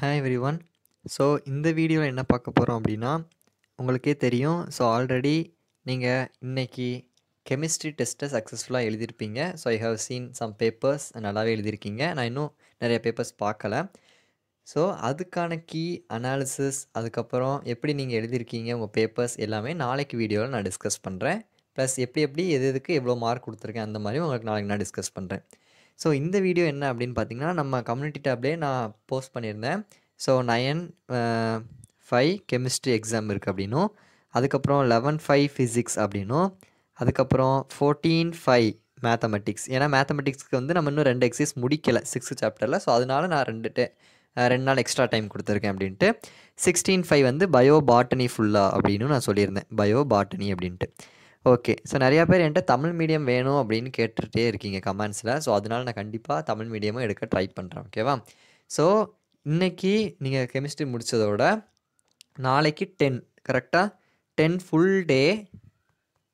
Hi every one so இந்த வீடியோவில் என்ன பார்க்க போகிறோம் அப்படின்னா உங்களுக்கே தெரியும். ஸோ ஆல்ரெடி நீங்கள் இன்னைக்கு கெமிஸ்ட்ரி டெஸ்ட்டை சக்ஸஸ்ஃபுல்லாக எழுதியிருப்பீங்க. So I have seen some papers நல்லாவே எழுதியிருக்கீங்க. நான் இன்னும் நிறைய பேப்பர்ஸ் பார்க்கல. ஸோ அதுக்கான கீ அனாலிசிஸ் அதுக்கப்புறம் எப்படி நீங்கள் எழுதியிருக்கீங்க உங்கள் பேப்பர்ஸ் எல்லாமே நாளைக்கு வீடியோவில் நான் டிஸ்கஸ் பண்ணுறேன் ப்ளஸ் எப்படி எப்படி எது எதுக்கு எவ்வளோ மார்க் கொடுத்துருக்கேன் அந்த மாதிரி உங்களுக்கு நாளைக்கு நான் டிஸ்கஸ் பண்ணுறேன் ஸோ இந்த வீடியோ என்ன அப்படின்னு பார்த்தீங்கன்னா நம்ம கம்யூனிட்டி டேப்லேயே நான் போஸ்ட் பண்ணியிருந்தேன். So nine five chemistry exam இருக்குது அப்படின்னும். அதுக்கப்புறம் லெவன் ஃபைவ் ஃபிசிக்ஸ் அப்படின்னும். அதுக்கப்புறம் ஃபோர்டீன் ஃபைவ் மேத்தமெட்டிக்ஸ் ஏன்னா மேத்தமெட்டிக்ஸ்க்கு வந்து நம்ம இன்னும் ரெண்டு எக்ஸைஸ் முடிக்கலை சிக்ஸ்த் சாப்டரில் ஸோ அதனால நான் ரெண்டு டே- ரெண்டு நாள் எக்ஸ்ட்ரா டைம் கொடுத்துருக்கேன் அப்படின்ட்டு. சிக்ஸ்டீன் ஃபைவ் வந்து பயோ பாட்டனி ஃபுல்லாக அப்படின்னு நான் சொல்லியிருந்தேன். பயோ பாட்டனி அப்படின்ட்டு. ஓகே ஸோ நிறையா பேர் என்கிட்ட தமிழ் மீடியம் வேணும் அப்படின்னு கேட்டுகிட்டே இருக்கீங்க கமெண்ட்ஸில் ஸோ அதனால் நான் கண்டிப்பாக தமிழ் மீடியமும் எடுக்க ட்ரை பண்ணுறேன் ஓகேவா ஸோ இன்றைக்கி நீங்கள் கெமிஸ்ட்ரி முடித்ததோட நாளைக்கு டென் கரெக்டாக ten full day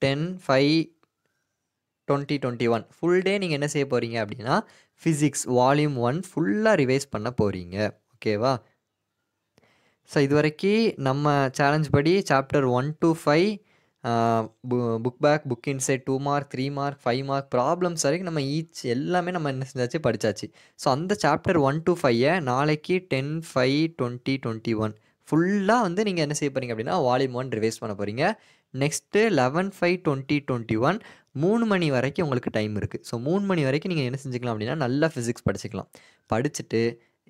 ten five twenty twenty one full day நீங்கள் என்ன செய்ய போகிறீங்க அப்படின்னா ஃபிசிக்ஸ் வால்யூம் ஒன் ஃபுல்லாக ரிவைஸ் பண்ண போகிறீங்க ஓகேவா ஸோ இது வரைக்கும் நம்ம சேலஞ்ச் படி chapter one to five book back book inside two mark three mark five mark problems வரைக்கும் நம்ம ஈச் எல்லாமே நம்ம என்ன செஞ்சாச்சு படித்தாச்சு ஸோ அந்த சாப்டர் ஒன் டு ஃபைவை நாளைக்கு ten five twenty twenty one ஃபுல்லாக வந்து நீங்கள் என்ன செய்ய போகிறீங்க அப்படின்னா வால்யூம் ஒன் ரிவைஸ் பண்ண போகிறீங்க next eleven five twenty twenty one மூணு மணி வரைக்கும் உங்களுக்கு டைம் இருக்குது ஸோ மூணு மணி வரைக்கும் நீங்கள் என்ன செஞ்சுக்கலாம் அப்படின்னா நல்லா ஃபிசிக்ஸ் படிச்சுக்கலாம். படிச்சுட்டு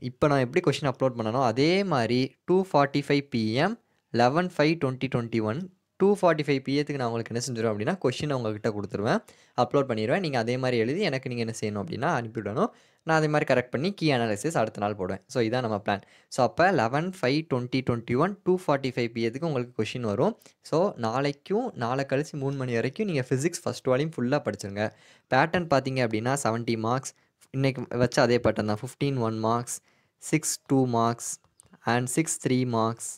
இப்போ நான் எப்படி கொஷின் அப்லோட் பண்ணனோ அதே மாதிரி two forty five PM eleven five twenty twenty one two forty five பிஎத்துக்கு நான் உங்களுக்கு என்ன செஞ்சிடும் அப்படின்னா கொஷின் உங்ககிட்ட கொடுத்துருவேன். அப்லோட் பண்ணிடுவேன் நீங்கள் அதே மாதிரி எழுதி எனக்கு நீங்கள் என்ன செய்யணும் அப்படின்னா அனுப்பிவிடணும் நான் அதே மாதிரி கரெக்ட் பண்ணி கீ அனாலிசிஸ் அடுத்த நாள் போடுவேன். ஸோ இதான் நம்ம பிளான் ஸோ அப்போ eleven five twenty twenty one two forty five பிஎத்துக்கு உங்களுக்கு கொஷின் வரும். ஸோ நாளைக்கும் நாளை கழிச்சு மூணு மணி வரைக்கும் நீங்கள் ஃபிசிக்ஸ் ஃபஸ்ட் வாலையும் ஃபுல்லாக படிச்சிருங்க. பேட்டர்ன் பார்த்தீங்க அப்படின்னா 70 மார்க்ஸ் இன்றைக்கி வச்ச அதே பேட்டர்ன் தான். Fifteen one marks six two marks and six three marks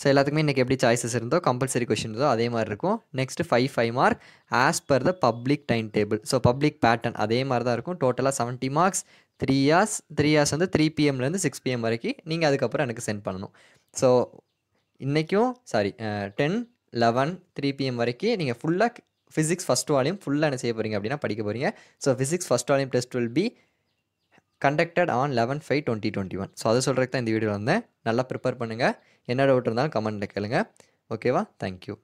so எல்லாத்துக்குமே இன்றைக்கி எப்படி சாய்ஸஸ் இருந்தோ கம்பல்சரி கொஷின் இருந்தோ அதே மாதிரி இருக்கும். Next five five mark as per the public time table so public pattern அதே மாதிரி தான் இருக்கும். டோட்டலாக 70 marks three years three years வந்து த்ரீ பிஎம்லேருந்து சிக்ஸ் பிஎம் வரைக்கும் நீங்கள் அதுக்கப்புறம் எனக்கு சென்ட் பண்ணணும். ஸோ இன்றைக்கும் sorry ten eleven three PM வரைக்கும் நீங்கள் ஃபுல்லாக ஃபிசிக்ஸ் ஃபஸ்ட் வால்யூம் ஃபுல்லாக என்ன செய்ய போகிறீங்க அப்படின்னா படிக்க போகிறீங்க so physics first volume test will be conducted on eleven five twenty twenty one so அதை சொல்கிறதுக்கு தான் இந்த வீடியோ வந்தேன். நல்லா ப்ரிப்பேர் பண்ணுங்கள் என்ன டவுட் இருந்தாலும் கமெண்ட்டில் கேளுங்க. ஓகேவா தேங்க்யூ